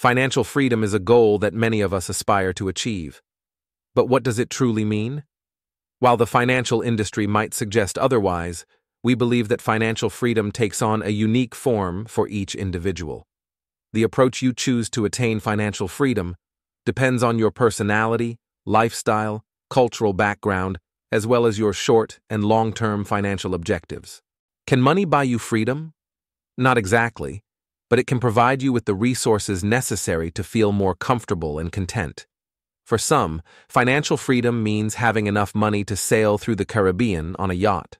Financial freedom is a goal that many of us aspire to achieve. But what does it truly mean? While the financial industry might suggest otherwise, we believe that financial freedom takes on a unique form for each individual. The approach you choose to attain financial freedom depends on your personality, lifestyle, cultural background, as well as your short and long term financial objectives. Can money buy you freedom? Not exactly, but it can provide you with the resources necessary to feel more comfortable and content. For some, financial freedom means having enough money to sail through the Caribbean on a yacht.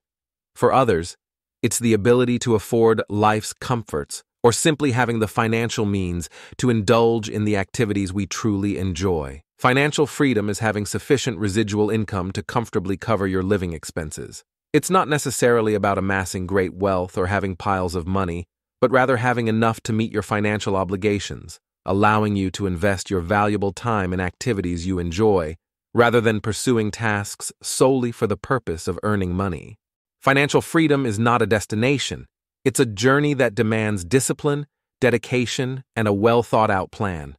For others, it's the ability to afford life's comforts or simply having the financial means to indulge in the activities we truly enjoy. Financial freedom is having sufficient residual income to comfortably cover your living expenses. It's not necessarily about amassing great wealth or having piles of money, but rather having enough to meet your financial obligations, allowing you to invest your valuable time in activities you enjoy, rather than pursuing tasks solely for the purpose of earning money. Financial freedom is not a destination, it's a journey that demands discipline, dedication, and a well thought out plan.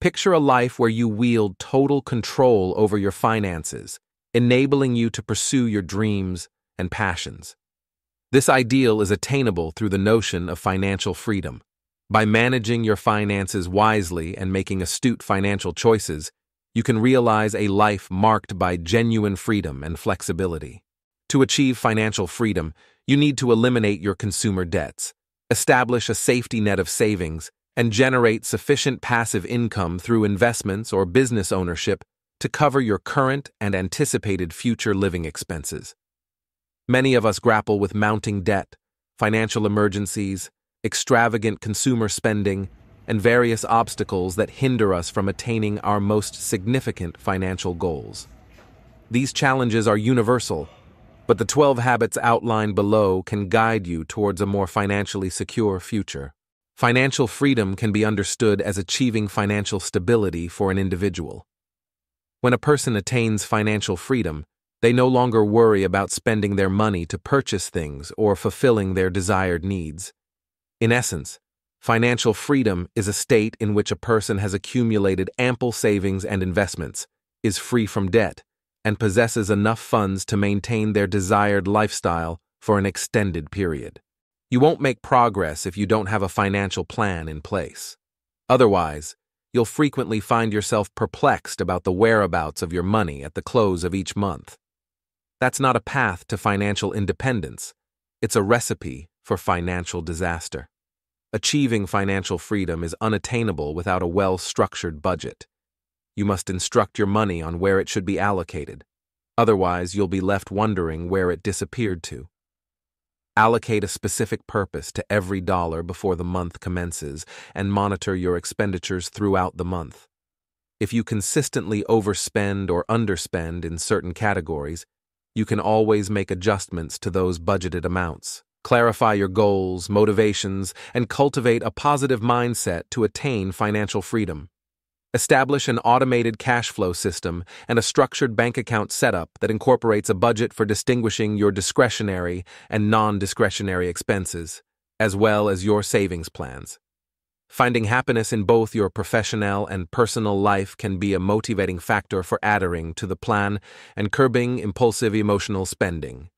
Picture a life where you wield total control over your finances, enabling you to pursue your dreams and passions. This ideal is attainable through the notion of financial freedom. By managing your finances wisely and making astute financial choices, you can realize a life marked by genuine freedom and flexibility. To achieve financial freedom, you need to eliminate your consumer debts, establish a safety net of savings, and generate sufficient passive income through investments or business ownership to cover your current and anticipated future living expenses. Many of us grapple with mounting debt, financial emergencies, extravagant consumer spending, and various obstacles that hinder us from attaining our most significant financial goals. These challenges are universal, but the 12 habits outlined below can guide you towards a more financially secure future. Financial freedom can be understood as achieving financial stability for an individual. When a person attains financial freedom, they no longer worry about spending their money to purchase things or fulfilling their desired needs. In essence, financial freedom is a state in which a person has accumulated ample savings and investments, is free from debt, and possesses enough funds to maintain their desired lifestyle for an extended period. You won't make progress if you don't have a financial plan in place. Otherwise, you'll frequently find yourself perplexed about the whereabouts of your money at the close of each month. That's not a path to financial independence, it's a recipe for financial disaster. Achieving financial freedom is unattainable without a well structured budget. You must instruct your money on where it should be allocated. Otherwise, you'll be left wondering where it disappeared to. Allocate a specific purpose to every dollar before the month commences and monitor your expenditures throughout the month. If you consistently overspend or underspend in certain categories, you can always make adjustments to those budgeted amounts. Clarify your goals, motivations, and cultivate a positive mindset to attain financial freedom. Establish an automated cash flow system and a structured bank account setup that incorporates a budget for distinguishing your discretionary and non discretionary expenses, as well as your savings plans. Finding happiness in both your professional and personal life can be a motivating factor for adhering to the plan and curbing impulsive emotional spending.